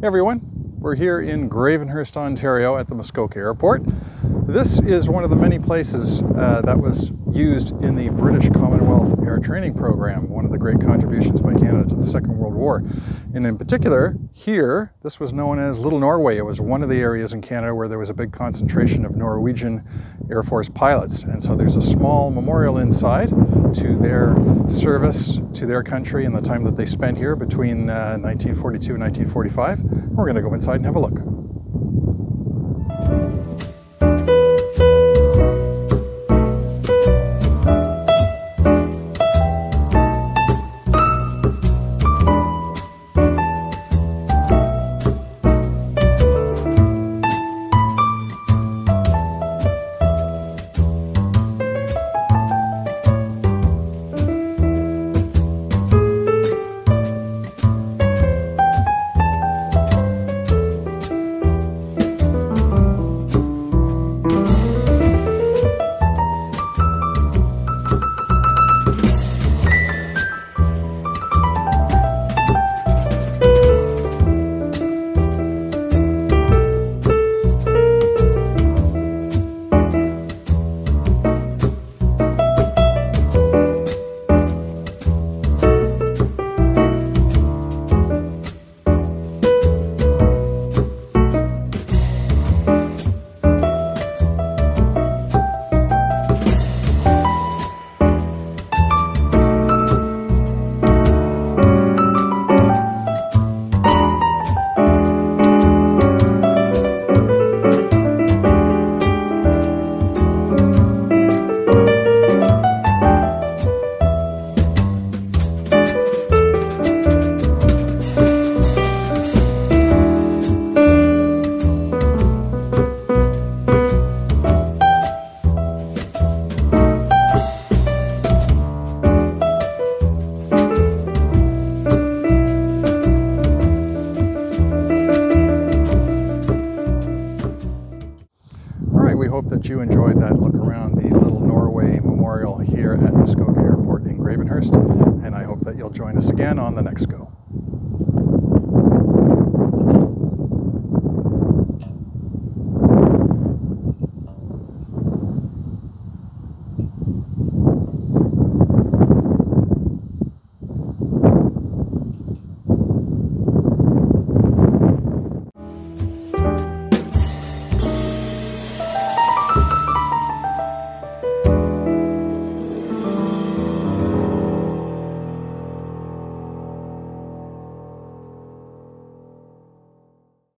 Hey everyone, we're here in Gravenhurst, Ontario at the Muskoka Airport. This is one of the many places uh, that was used in the British Commonwealth Air Training Program, one of the great contributions by Canada to the Second World War. And in particular, here, this was known as Little Norway. It was one of the areas in Canada where there was a big concentration of Norwegian Air Force pilots. And so there's a small memorial inside to their service to their country and the time that they spent here between uh, 1942 and 1945. We're going to go inside and have a look. We hope that you enjoyed that look around the Little Norway Memorial here at Muskoka Airport in Gravenhurst, and I hope that you'll join us again on the next go.